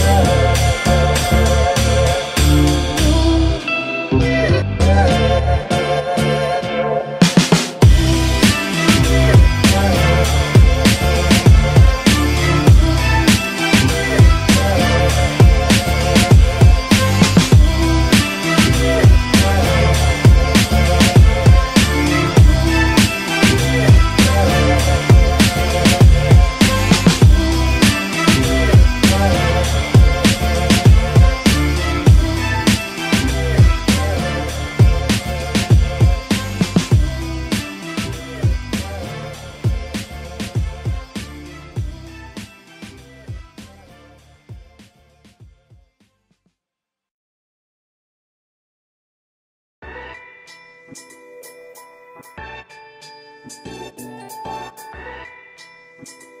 You Thank you.